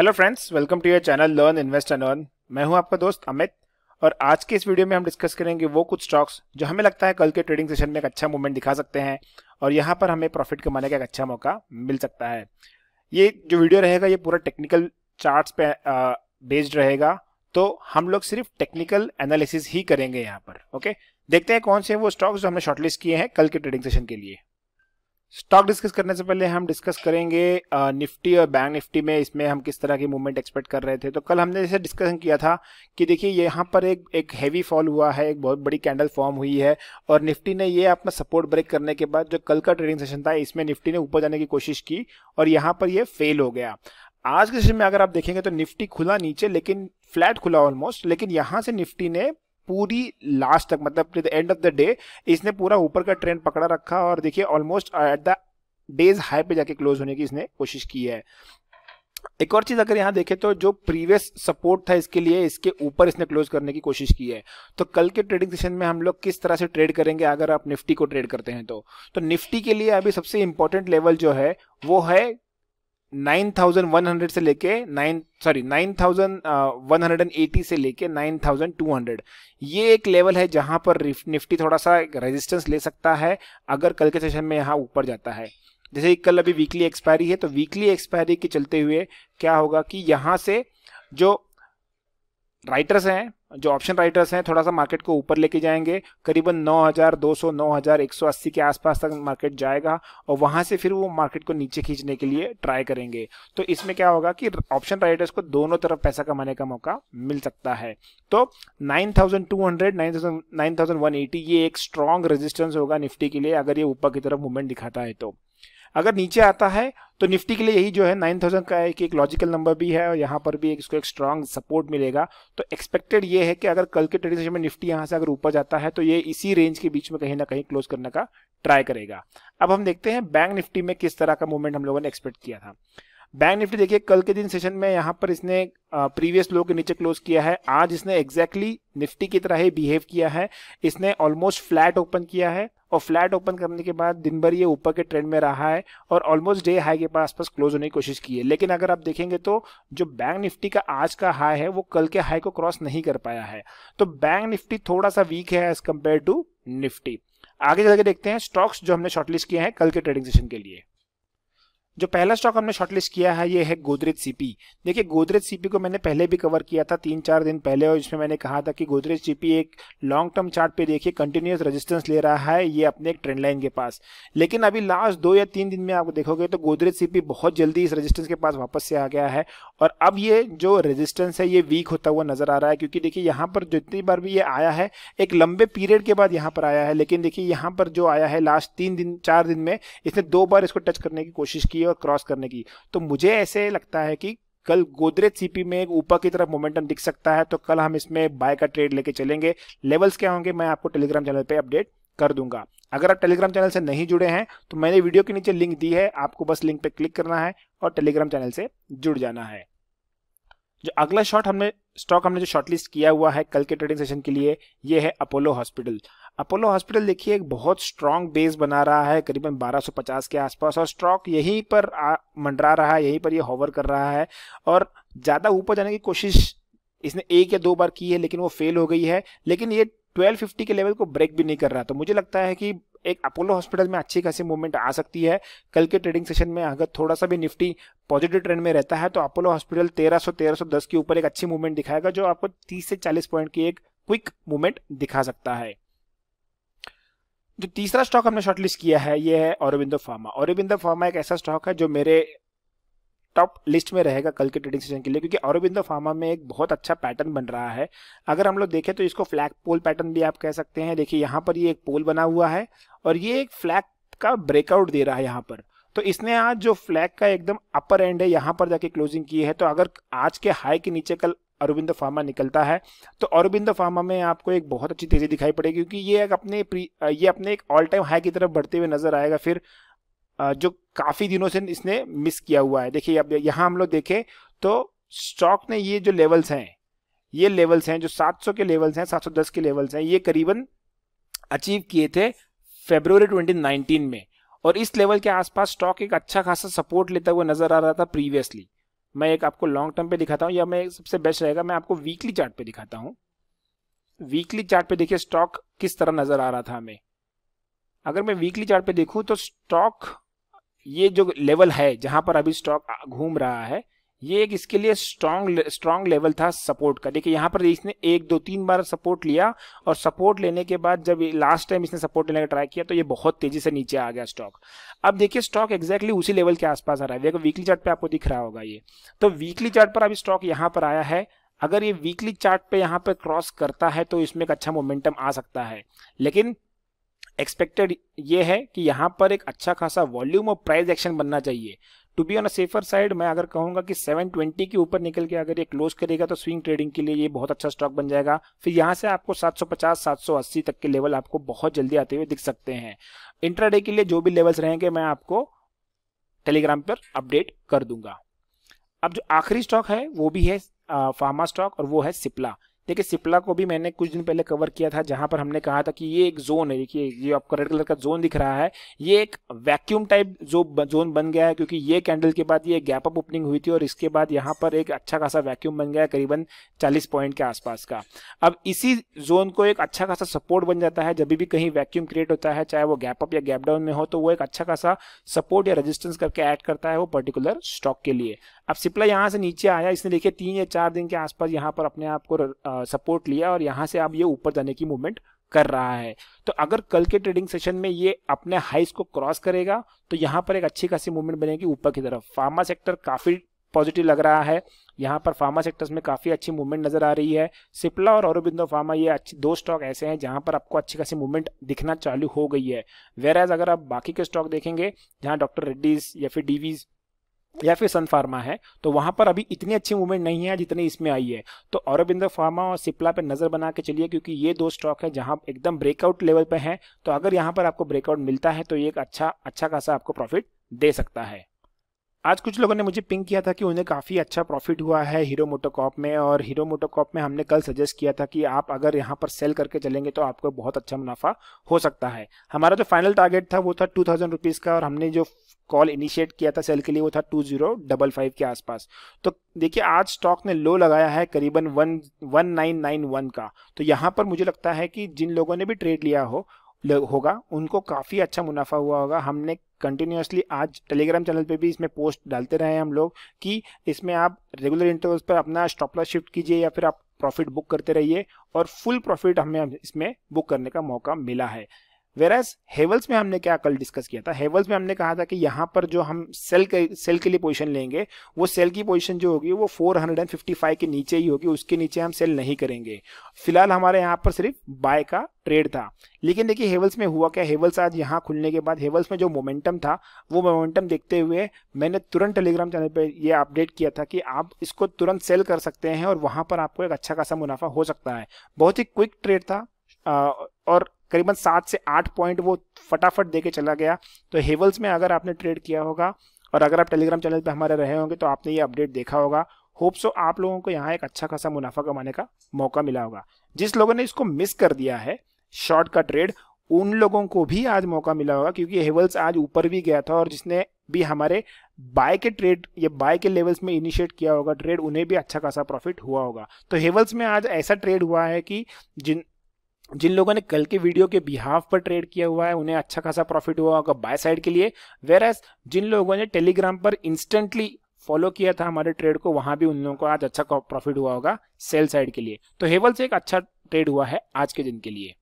Hello friends welcome to your channel learn invest and earn मैं हूँ आपका दोस्त अमित, और आज के इस वीडियो में हम डिस्कस करेंगे वो कुछ स्टॉक्स जो हमें लगता है कल के ट्रेडिंग सेशन में एक अच्छा मूवमेंट दिखा सकते हैं, और यहाँ पर हमें प्रॉफिट कमाने का एक अच्छा मौका मिल सकता है। ये जो वीडियो रहेगा, ये पूरा टेक्निकल चार्ट्स पे बेस्ड रहेगा तो हम लोग सिर्फ़ टेक्निकल एनालिसिस ही करेंगे यहाँ पर ओके देखते हैं कौन से वो स्टॉक्स जो हमने शॉर्टलिस्ट किए हैं कल के ट्रेडिंग सेशन के लिए। स्टॉक डिस्कस करने से पहले हम डिस्कस करेंगे निफ्टी और बैंक निफ्टी में इसमें हम किस तरह की मूवमेंट एक्सपेक्ट कर रहे थे। तो कल हमने जैसे डिस्कशन किया था कि देखिए, यहाँ पर एक एक हैवी फॉल हुआ है, एक बहुत बड़ी कैंडल फॉर्म हुई है और निफ्टी ने ये अपना सपोर्ट ब्रेक करने के बाद जो कल का ट्रेडिंग सेशन था, इसमें निफ्टी ने ऊपर जाने की कोशिश की और यहाँ पर ये फेल हो गया। आज के सेशन में अगर आप देखेंगे तो निफ्टी खुला नीचे, लेकिन फ्लैट खुला ऑलमोस्ट लेकिन यहाँ से निफ्टी ने पूरी लास्ट तक मतलब to the end of the day इसने पूरा ऊपर का ट्रेंड पकड़ा रखा और देखिए almost at the day's high पे जाके क्लोज होने की इसने कोशिश की है। एक और चीज़ अगर यहाँ देखें तो जो प्रीवियस सपोर्ट था इसके लिए, इसके ऊपर इसने क्लोज करने की कोशिश की है। तो कल के ट्रेडिंग सेशन में हम लोग किस तरह से ट्रेड करेंगे अगर आप निफ्टी को ट्रेड करते हैं तो? तो निफ्टी के लिए अभी सबसे इंपॉर्टेंट लेवल जो है, वो है 9100 से लेके नाइन सॉरी 9180 से लेके 9200 ये एक लेवल है जहाँ पर निफ्टी थोड़ा सा रेजिस्टेंस ले सकता है अगर कल के सेशन में यहाँ ऊपर जाता है। जैसे कल अभी वीकली एक्सपायरी है तो वीकली एक्सपायरी के चलते हुए क्या होगा कि यहाँ से जो राइटर्स हैं जो ऑप्शन राइटर्स हैं, थोड़ा सा मार्केट को ऊपर लेके जाएँगे। करीबन 9200 9180 के आसपास तक मार्केट जाएगा और वहाँ से फिर वो मार्केट को नीचे खींचने के लिए ट्राई करेंगे। तो इसमें क्या होगा कि ऑप्शन राइटर्स को दोनों तरफ़ पैसा कमाने का मौका मिल सकता है। तो 9200 9180 ये एक स्ट्रॉन्ग रेजिस्टेंस होगा निफ्टी के लिए, अगर ये ऊपर की तरफ़ मूवमेंट दिखाता है तो। अगर नीचे आता है तो निफ्टी के लिए यही जो है 9000 का एक एक लॉजिकल नंबर भी है और यहाँ पर भी एक इसको एक स्ट्रांग सपोर्ट मिलेगा। तो एक्सपेक्टेड ये है कि अगर कल के ट्रेडिंग सेशन में निफ्टी यहाँ से अगर ऊपर जाता है तो ये इसी रेंज के बीच में कहीं ना कहीं क्लोज करने का ट्राई करेगा। अब हम देखते हैं बैंक निफ्टी में किस तरह का मूवमेंट हम लोगों ने एक्सपेक्ट किया था। बैंक निफ्टी देखिए, कल के दिन सेशन में यहाँ पर इसने प्रीवियस लो के नीचे क्लोज किया है। आज इसने एग्जैक्टली exactly निफ्टी की तरह ही बिहेव किया है। इसने ऑलमोस्ट फ्लैट ओपन किया है और फ्लैट ओपन करने के बाद दिन भर ये ऊपर के ट्रेंड में रहा है और ऑलमोस्ट डे हाई के पास पास क्लोज होने की कोशिश की है। लेकिन अगर आप देखेंगे तो जो बैंक निफ्टी का आज का हाई है, वो कल के हाई को क्रॉस नहीं कर पाया है। तो बैंक निफ्टी थोड़ा सा वीक है एज कंपेयर टू निफ्टी आगे चल के देखते हैं स्टॉक्स जो हमने शॉर्टलिस्ट किए हैं कल के ट्रेडिंग सेशन के लिए। जो पहला स्टॉक हमने शॉर्टलिस्ट किया है, ये है गोदरेज सीपी देखिए, गोदरेज सीपी को मैंने पहले भी कवर किया था तीन चार दिन पहले और इसमें मैंने कहा था कि Godrej C P long term chart पे देखिए कंटिन्यूस रेजिस्टेंस ले रहा है, ये अपने एक ट्रेंड लाइन के पास। लेकिन अभी लास्ट दो या तीन दिन में आप देखोगे तो गोदरेज सीपी बहुत जल्दी इस रेजिस्टेंस के पास वापस से आ गया है और अब ये जो रेजिस्टेंस है, ये वीक होता हुआ नज़र आ रहा है क्योंकि देखिए, यहाँ पर जितनी बार भी ये आया है, एक लंबे पीरियड के बाद यहाँ पर आया है। लेकिन देखिए, यहाँ पर जो आया है लास्ट तीन दिन, चार दिन में, इसने दो बार इसको टच करने की कोशिश की और क्रॉस करने की। तो मुझे ऐसे लगता है कि कल गोदरेज सीपी में ऊपर की तरफ़ मोमेंटम दिख सकता है तो कल हम इसमें बाय का ट्रेड लेके चलेंगे। लेवल्स क्या होंगे, मैं आपको टेलीग्राम चैनल पे अपडेट कर दूँगा। अगर आप टेलीग्राम चैनल से नहीं जुड़े हैं तो मैंने वीडियो के नीचे लिंक दी है, आपको बस लिंक पे क्लिक करना है और टेलीग्राम चैनल से जुड़ जाना है। जो अगला शॉट हमने स्टॉक हमने जो शॉर्टलिस्ट किया हुआ है कल के ट्रेडिंग सेशन के लिए, ये है अपोलो हॉस्पिटल अपोलो हॉस्पिटल देखिए, एक बहुत स्ट्रॉन्ग बेस बना रहा है, करीबन 1250 के आसपास, और स्टॉक यहीं पर मंडरा रहा है, यहीं पर ये यह होवर कर रहा है, और ज़्यादा ऊपर जाने की कोशिश इसने एक या दो बार की है, लेकिन वो फेल हो गई है, लेकिन ये 1250 के लेवल को ब्रेक भी नहीं कर रहा। तो मुझे लगता है कि एक अपोलो हॉस्पिटल में अच्छी खासी मूवमेंट आ सकती है। कल के ट्रेडिंग सेशन में अगर थोड़ा सा भी निफ्टी पॉजिटिव ट्रेंड में रहता है तो अपोलो हॉस्पिटल 1300 1310 के ऊपर एक अच्छी मूवमेंट दिखाएगा, जो आपको 30 से 40 पॉइंट की एक क्विक मूवमेंट दिखा सकता है। जो तीसरा स्टॉक हमने शॉर्टलिस्ट किया है, ये है औरबिंदो फार्मा। औरबिंदो फार्मा एक ऐसा स्टॉक है जो मेरे टॉप लिस्ट में रहेगा कल के ट्रेडिंग सेशन के लिए, क्योंकि औरबिंदो फार्मा में एक बहुत अच्छा पैटर्न बन रहा है। अगर हम लोग देखें तो इसको फ्लैग पोल पैटर्न भी आप कह सकते हैं। देखिए, यहाँ पर ये एक पोल बना हुआ है और ये एक फ्लैग का ब्रेकआउट दे रहा है यहाँ पर। तो इसने आज जो फ्लैग का एकदम अपर एंड है, यहाँ पर जाके क्लोजिंग की है। तो अगर आज के हाई के नीचे कल अरविंदो फार्मा निकलता है तो अरविंदो फार्मा में आपको एक बहुत अच्छी तेज़ी दिखाई पड़ेगी, क्योंकि ये एक अपने ये अपने एक ऑल टाइम हाई की तरफ़ बढ़ते हुए नज़र आएगा। फिर जो काफ़ी दिनों से इसने मिस किया हुआ है। देखिए, अब यहाँ हम लोग देखें तो स्टॉक ने ये जो लेवल्स हैं, ये लेवल्स हैं, जो 700 के लेवल्स हैं 710 के लेवल्स हैं, ये करीबन अचीव किए थे फेब्रुवरी 2019 में। और इस लेवल के आसपास स्टॉक एक अच्छा खासा सपोर्ट लेता हुआ नज़र आ रहा था प्रीवियसली मैं एक आपको लॉन्ग टर्म पे दिखाता हूँ या मैं सबसे बेस्ट रहेगा, मैं आपको वीकली चार्ट पे दिखाता हूँ। वीकली चार्ट पे देखिए स्टॉक किस तरह नज़र आ रहा था हमें। अगर मैं वीकली चार्ट पे देखूँ तो स्टॉक ये जो लेवल है, जहाँ पर अभी स्टॉक घूम रहा है, ये एक इसके लिए स्ट्रॉन्ग स्ट्रॉन्ग लेवल था सपोर्ट का। देखिए, यहाँ पर इसने एक, दो, तीन बार सपोर्ट लिया और सपोर्ट लेने के बाद जब लास्ट टाइम इसने सपोर्ट लेने का ट्राई किया तो ये बहुत तेज़ी से नीचे आ गया स्टॉक अब देखिए स्टॉक एक्जैक्टली उसी लेवल के आसपास आ रहा है। देखो वीकली चार्ट पे आपको दिख रहा होगा ये। तो वीकली चार्ट पर अभी स्टॉक यहाँ पर आया है। अगर ये वीकली चार्ट पे यहाँ पर क्रॉस करता है तो इसमें एक अच्छा मोमेंटम आ सकता है। लेकिन एक्सपेक्टेड ये है कि यहाँ पर एक अच्छा खासा वॉल्यूम और प्राइस एक्शन बनना चाहिए। To be on a safer side मैं अगर कहूँगा कि 720 के ऊपर निकल के अगर ये क्लोज करेगा तो स्विंग ट्रेडिंग के लिए ये बहुत अच्छा स्टॉक बन जाएगा। फिर यहाँ से आपको 750 780 तक के लेवल आपको बहुत जल्दी आते हुए दिख सकते हैं। इंट्राडे के लिए जो भी लेवल्स रहेंगे, मैं आपको टेलीग्राम पर अपडेट कर दूँगा। अब जो आखिरी स्टॉक है, वो भी है फार्मा स्टॉक और वो है सिप्ला देखिए, सिप्ला को भी मैंने कुछ दिन पहले कवर किया था, जहाँ पर हमने कहा था कि ये एक जोन है। देखिए, ये आपको रेड कलर का जोन दिख रहा है। ये एक वैक्यूम टाइप जो जोन बन गया है, क्योंकि ये कैंडल के बाद ये गैप अप ओपनिंग हुई थी और इसके बाद यहाँ पर एक अच्छा खासा वैक्यूम बन गया करीबन 40 पॉइंट के आसपास का। अब इसी जोन को एक अच्छा खासा सपोर्ट बन जाता है, जब भी कहीं वैक्यूम क्रिएट होता है, चाहे वो गैप अप या गैप डाउन में हो तो वो एक अच्छा खासा सपोर्ट या रजिस्टेंस करके ऐड करता है वो पर्टिकुलर स्टॉक के लिए। अब सिप्ला यहाँ से नीचे आया, इसने देखिए तीन या चार दिन के आसपास यहाँ पर अपने आप को सपोर्ट लिया और यहाँ से अब ये ऊपर जाने की मूवमेंट कर रहा है। तो अगर कल के ट्रेडिंग सेशन में ये अपने हाइस को क्रॉस करेगा तो यहाँ पर एक अच्छी खासी मूवमेंट बनेगी ऊपर की तरफ़। फार्मा सेक्टर काफ़ी पॉजिटिव लग रहा है। यहाँ पर फार्मा सेक्टर्स में काफ़ी अच्छी मूवमेंट नज़र आ रही है। सिप्ला और औरबिंदो फार्मा ये अच्छी, दो स्टॉक ऐसे हैं जहाँ पर आपको अच्छी खासी मूवमेंट दिखना चालू हो गई है। वेर अगर आप बाकी के स्टॉक देखेंगे, जहाँ डॉक्टर रेड्डीज या फिर डीवीज या फिर सन फार्मा है तो वहाँ पर अभी इतनी अच्छी मूवमेंट नहीं है जितनी इसमें आई है। तो औरबिंदो फार्मा और सिप्ला पे नज़र बना के चलिए, क्योंकि ये दो स्टॉक है जहाँ एकदम ब्रेकआउट लेवल पे है। तो अगर यहाँ पर आपको ब्रेकआउट मिलता है तो ये एक अच्छा अच्छा खासा आपको प्रॉफिट दे सकता है। आज कुछ लोगों ने मुझे पिंक किया था कि उन्हें काफ़ी अच्छा प्रॉफिट हुआ है हीरो मोटोकॉप में और हीरो मोटोकॉप में हमने कल सजेस्ट किया था कि आप अगर यहाँ पर सेल करके चलेंगे तो आपको बहुत अच्छा मुनाफा हो सकता है। हमारा जो फाइनल टारगेट था वो था टू थाउज़ेंड रुपीज़ का और हमने जो कॉल इनिशिएट किया था सेल के लिए वो था टू ज़ीरो डबल फाइव के आसपास। तो देखिए, आज स्टॉक ने लो लगाया है करीबन one one nine nine one का। तो यहाँ पर मुझे लगता है कि जिन लोगों ने भी ट्रेड लिया हो होगा। उनको काफ़ी अच्छा मुनाफा हुआ होगा। हमने कंटिन्यूसली आज टेलीग्राम चैनल पे भी इसमें पोस्ट डालते रहे हैं हम लोग कि इसमें आप रेगुलर इंटरवल्स पर अपना स्टॉप लॉस शिफ्ट कीजिए या फिर आप प्रॉफिट बुक करते रहिए और फुल प्रॉफिट हमें इसमें बुक करने का मौका मिला है। वेराज हेवल्स में हमने क्या कल डिस्कस किया था? हेवल्स में हमने कहा था कि यहाँ पर जो हम सेल के सेल के लिए पोजीशन लेंगे, वो सेल की पोजीशन जो होगी, वो 455 के नीचे ही होगी, उसके नीचे हम सेल नहीं करेंगे। फ़िलहाल हमारे यहाँ पर सिर्फ़ बाय का ट्रेड था। लेकिन देखिए हेवल्स में हुआ क्या? हेवल्स आज यहाँ खुलने के बाद हेवल्स में जो मोमेंटम था, वो मोमेंटम देखते हुए मैंने तुरंत टेलीग्राम चैनल पर यह अपडेट किया था कि आप इसको तुरंत सेल कर सकते हैं और वहाँ पर आपको एक अच्छा खासा मुनाफा हो सकता है। बहुत ही क्विक ट्रेड था और करीबन सात से आठ पॉइंट वो फटाफट दे के चला गया। तो हेवल्स में अगर आपने ट्रेड किया होगा और अगर आप टेलीग्राम चैनल पे हमारे रहे होंगे तो आपने ये अपडेट देखा होगा। होप सो आप लोगों को यहाँ एक अच्छा खासा मुनाफा कमाने का मौका मिला होगा। जिस लोगों ने इसको मिस कर दिया है शॉर्ट का ट्रेड उन लोगों को भी आज मौका मिला होगा क्योंकि हेवल्स आज ऊपर भी गया था और जिसने भी हमारे बाय के ट्रेड या बाय के लेवल्स में इनिशिएट किया होगा ट्रेड उन्हें भी अच्छा खासा प्रॉफिट हुआ होगा। तो हेवल्स में आज ऐसा ट्रेड हुआ है कि जिन जिन लोगों ने कल के वीडियो के बिहाफ पर ट्रेड किया हुआ है, उन्हें अच्छा खासा प्रॉफिट हुआ होगा बाय साइड के लिए। वेर एज जिन लोगों ने टेलीग्राम पर इंस्टेंटली फॉलो किया था हमारे ट्रेड को, वहाँ भी उन लोगों को आज अच्छा प्रॉफिट हुआ होगा सेल साइड के लिए। तो हेवल से एक अच्छा ट्रेड हुआ है आज के दिन के लिए।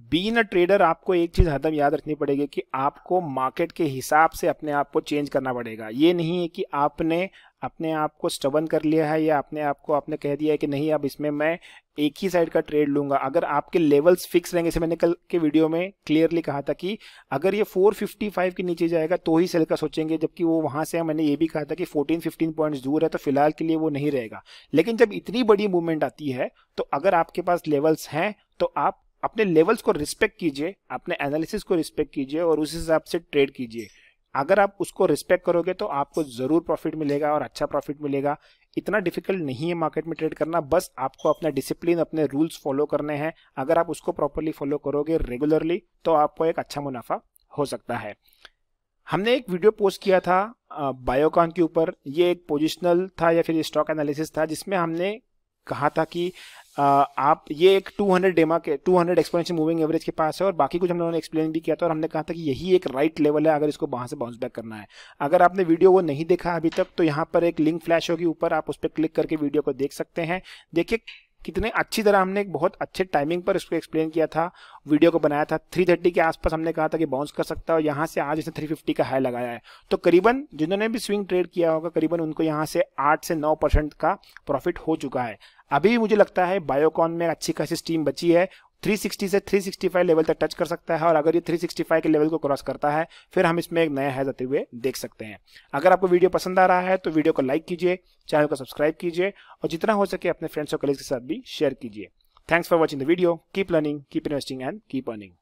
बीन अ ट्रेडर आपको एक चीज़ हरदम याद रखनी पड़ेगी कि आपको मार्केट के हिसाब से अपने आप को चेंज करना पड़ेगा। ये नहीं है कि आपने अपने आप को स्टबन कर लिया है या अपने आप को आपने कह दिया है कि नहीं, अब इसमें मैं एक ही साइड का ट्रेड लूँगा। अगर आपके लेवल्स फिक्स रहेंगे, जैसे मैंने कल के वीडियो में क्लियरली कहा था कि अगर ये 455 के नीचे जाएगा तो ही सेल का सोचेंगे, जबकि वो वहाँ से मैंने ये भी कहा था कि 14 15 पॉइंट्स दूर है तो फ़िलहाल के लिए वो नहीं रहेगा। लेकिन जब इतनी बड़ी मूवमेंट आती है तो अगर आपके पास लेवल्स हैं तो आप अपने लेवल्स को रिस्पेक्ट कीजिए, अपने एनालिसिस को रिस्पेक्ट कीजिए और उस हिसाब से ट्रेड कीजिए। अगर आप उसको रिस्पेक्ट करोगे तो आपको ज़रूर प्रॉफिट मिलेगा और अच्छा प्रॉफिट मिलेगा। इतना डिफ़िकल्ट नहीं है मार्केट में ट्रेड करना, बस आपको अपना डिसिप्लिन अपने रूल्स फॉलो करने हैं। अगर आप उसको प्रॉपरली फॉलो करोगे रेगुलरली तो आपको एक अच्छा मुनाफा हो सकता है। हमने एक वीडियो पोस्ट किया था बायोकॉन के ऊपर। ये एक पोजिशनल था या फिर स्टॉक एनालिसिस था, जिसमें हमने कहा था कि आप ये एक 200 डेमा के 200 एक्सपोनेंशियल मूविंग एवरेज के पास है और बाकी कुछ हम लोगों ने एक्सप्लेन भी किया था और हमने कहा था कि यही एक राइट लेवल है अगर इसको वहाँ से बाउंस बैक करना है। अगर आपने वीडियो वो नहीं देखा अभी तक तो यहाँ पर एक लिंक फ्लैश होगी ऊपर, आप उस पर क्लिक करके वीडियो को देख सकते हैं। देखिए कितने अच्छी तरह हमने एक बहुत अच्छे टाइमिंग पर इसको एक्सप्लेन किया था वीडियो को बनाया था। 330 के आसपास हमने कहा था कि बाउंस कर सकता है और यहाँ से आज इसने 350 का हाई लगाया है। तो करीबन जिन्होंने भी स्विंग ट्रेड किया होगा, करीबन उनको यहाँ से 8 से 9 परसेंट का प्रॉफिट हो चुका है। अभी मुझे लगता है बायोकॉन में अच्छी खासी स्टीम बची है। 360 से 365 लेवल तक टच कर सकता है और अगर ये 365 के लेवल को क्रॉस करता है, फिर हम इसमें एक नया हैज़ आते हुए देख सकते हैं। अगर आपको वीडियो पसंद आ रहा है तो वीडियो को लाइक कीजिए चैनल को सब्सक्राइब कीजिए और जितना हो सके अपने फ्रेंड्स और कलीग्स के साथ भी शेयर कीजिए। Thanks for watching the video keep learning keep investing and keep earning